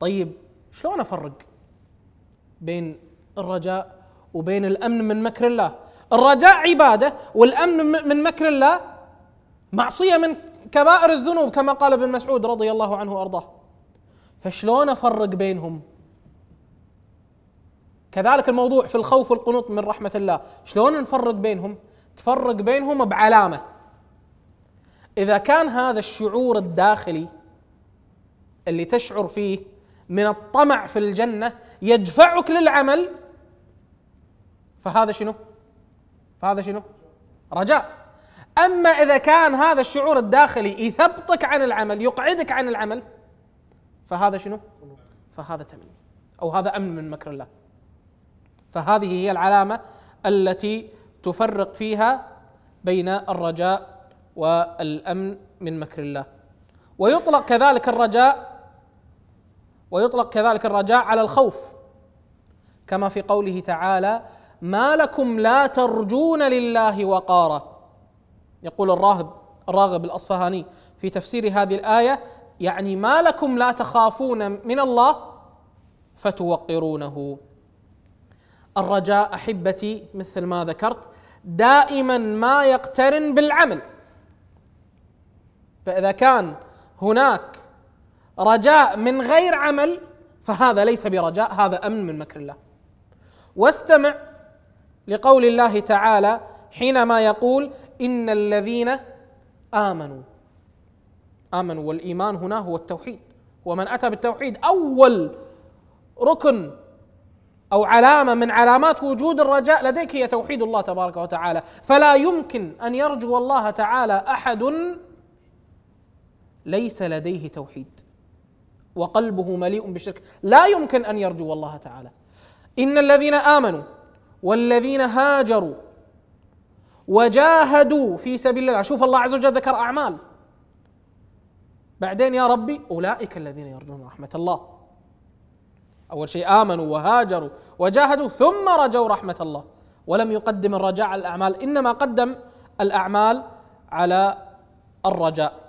طيب شلون أفرق بين الرجاء وبين الأمن من مكر الله؟ الرجاء عبادة والأمن من مكر الله معصية من كبائر الذنوب كما قال ابن مسعود رضي الله عنه وأرضاه. فشلون أفرق بينهم؟ كذلك الموضوع في الخوف والقنوط من رحمة الله. شلون نفرق بينهم؟ تفرق بينهم بعلامة. إذا كان هذا الشعور الداخلي اللي تشعر فيه من الطمع في الجنة يدفعك للعمل فهذا شنو؟ فهذا شنو؟ رجاء أما إذا كان هذا الشعور الداخلي يثبطك عن العمل يقعدك عن العمل فهذا شنو؟ فهذا تمني أو هذا أمن من مكر الله فهذه هي العلامة التي تفرق فيها بين الرجاء والأمن من مكر الله ويطلق كذلك الرجاء ويطلق كذلك الرجاء على الخوف. كما في قوله تعالى ما لكم لا ترجون لله وقارا. يقول الراهب الراغب الأصفهاني في تفسير هذه الآية يعني ما لكم لا تخافون من الله فتوقرونه. الرجاء أحبتي مثل ما ذكرت دائما ما يقترن بالعمل. فإذا كان هناك رجاء من غير عمل فهذا ليس برجاء هذا أمن من مكر الله. واستمع لقول الله تعالى حينما يقول إن الذين آمنوا آمنوا والإيمان هنا هو التوحيد. ومن أتى بالتوحيد أول ركن أو علامة من علامات وجود الرجاء لديك هي توحيد الله تبارك وتعالى. فلا يمكن أن يرجو الله تعالى أحد ليس لديه توحيد. وقلبه مليء بالشرك. لا يمكن أن يرجو الله تعالى. إن الذين آمنوا والذين هاجروا وجاهدوا في سبيل الله شوف الله عز وجل ذكر أعمال. بعدين يا ربي أولئك الذين يرجون رحمة الله. أول شيء آمنوا وهاجروا وجاهدوا ثم رجوا رحمة الله. ولم يقدم الرجاء على الأعمال إنما قدم الأعمال على الرجاء.